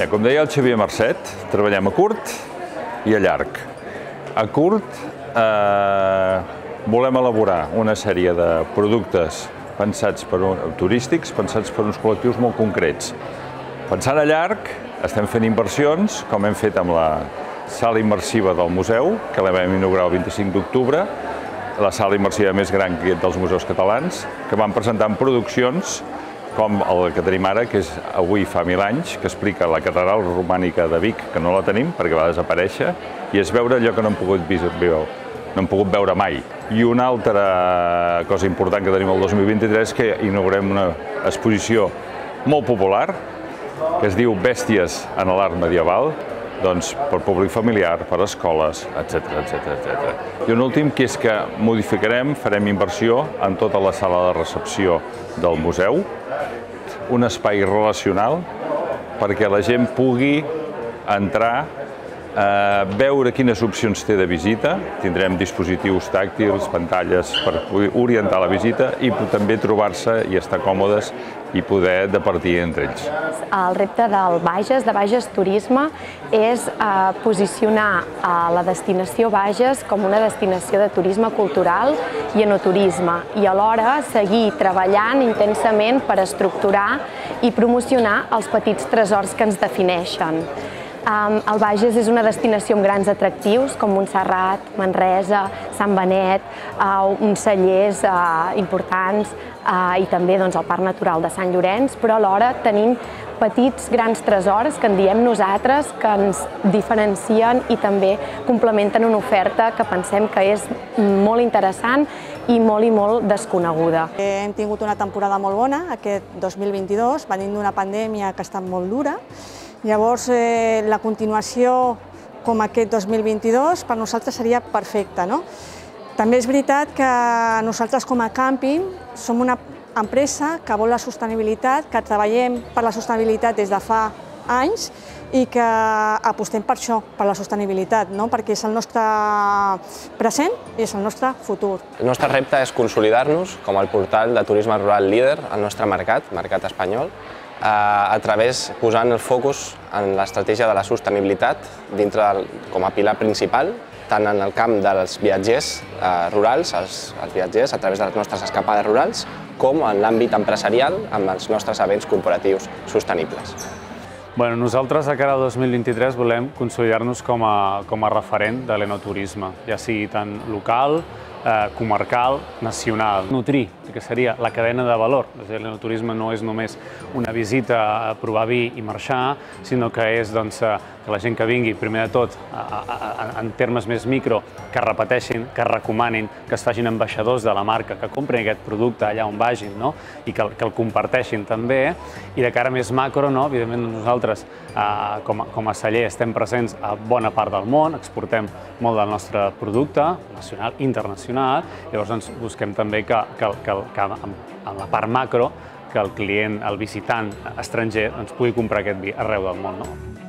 Bé, com deia el Xavier Mercet, treballem a curt i a llarg. A curt eh, volem elaborar una sèrie de productes pensats per un, turístics, pensats per uns col·lectius molt concrets. Pensant a llarg, estem fent inversions, com hem fet amb la sala immersiva del museu, que la vam inaugurar el 25 d'octubre, la sala immersiva més gran dels museus catalans, que van presentant produccions com el que tenim ara, que és avui fa mil anys, que explica la catedral romànica de Vic, que no la tenim perquè va desaparèixer, i és veure allò que no hem pogut veure, no hem pogut veure mai. I una altra cosa important que tenim el 2023 és que inaugurem una exposició molt popular, que es diu Bèsties en l'art medieval, doncs, per públic familiar, per escoles, etc etc etc. I un últim, que és que modificarem, farem inversió en tota la sala de recepció del museu, un espai relacional perquè la gent pugui entrar eh, veure quines opcions té de visita, tindrem dispositius tàctils, pantalles per orientar la visita i també trobar-se i estar còmodes i poder departir entre ells. El repte del Bages, de Bages Turisme, és eh, posicionar eh, la destinació Bages com una destinació de turisme cultural i enoturisme i alhora seguir treballant intensament per estructurar i promocionar els petits tresors que ens defineixen. El Bages és una destinació amb grans atractius com Montserrat, Manresa, Sant Benet, uns cellers importants i també doncs, el Parc Natural de Sant Llorenç, però alhora tenim petits grans tresors que en diem nosaltres, que ens diferencien i també complementen una oferta que pensem que és molt interessant i molt i molt desconeguda. Hem tingut una temporada molt bona, aquest 2022, venint d'una pandèmia que ha estat molt dura, Llavors, eh, la continuació com aquest 2022 per nosaltres seria perfecta. No? També és veritat que nosaltres com a càmping som una empresa que vol la sostenibilitat, que treballem per la sostenibilitat des de fa anys i que apostem per això, per la sostenibilitat, no? perquè és el nostre present i és el nostre futur. El nostre repte és consolidar-nos com el portal de turisme rural líder al nostre mercat, mercat espanyol, a través posant el focus en l'estratègia de la sostenibilitat dintre del, com a pilar principal, tant en el camp dels viatgers eh, rurals, els, els viatgers a través de les nostres escapades rurals, com en l'àmbit empresarial amb els nostres events corporatius sostenibles. Bueno, nosaltres a cara al 2023 volem consolidar-nos com, a, com a referent de l'enoturisme, ja sigui tant local, eh, comarcal, nacional. Nutrir que seria la cadena de valor. L'enoturisme no és només una visita a provar vi i marxar, sinó que és doncs, eh, que la gent que vingui, primer de tot, a, a, a, en termes més micro, que repeteixin, que recomanin, que es facin ambaixadors de la marca, que comprin aquest producte allà on vagin no? i que, que el comparteixin també. I de cara més macro, no? evidentment nosaltres eh, com, a, com a celler estem presents a bona part del món, exportem molt del nostre producte, nacional, internacional, llavors doncs, busquem també que, que, que que en la part macro que el client, el visitant estranger, ens pugui comprar aquest vi arreu del món. No?